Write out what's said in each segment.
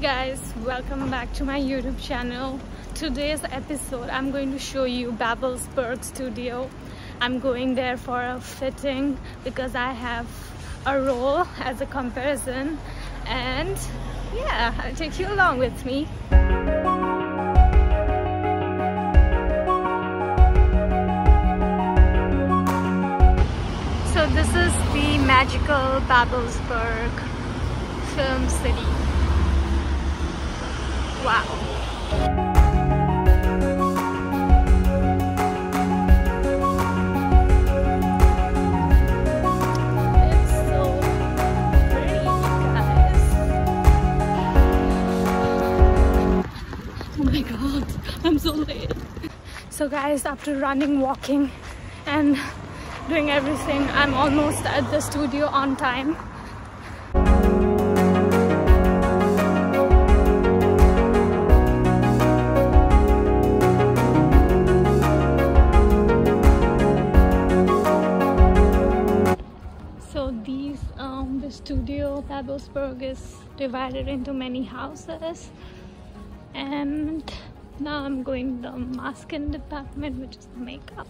guys welcome back to my youtube channel. Today's episode i'm going to show you babelsberg studio. I'm going there for a fitting because i have a role as a comparison. And yeah i'll take you along with me. So this is the magical babelsberg film city Wow. It's so pretty guys. Oh my god, I'm so late. So guys, after running, walking and doing everything, I'm almost at the studio on time. Studio Babelsberg is divided into many houses and now I'm going to the masking department which is the makeup.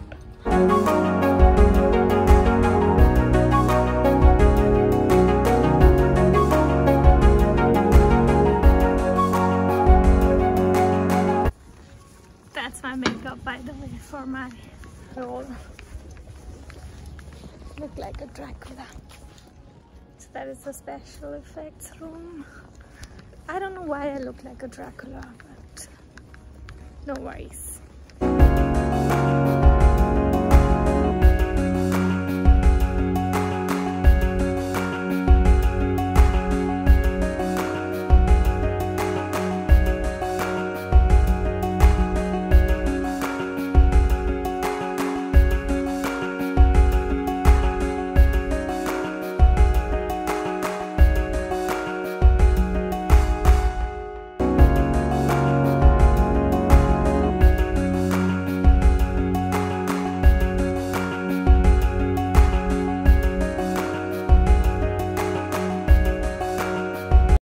That's my makeup by the way for my role. Look like a Dracula that is a special effects room. I don't know why I look like a Dracula, but no worries.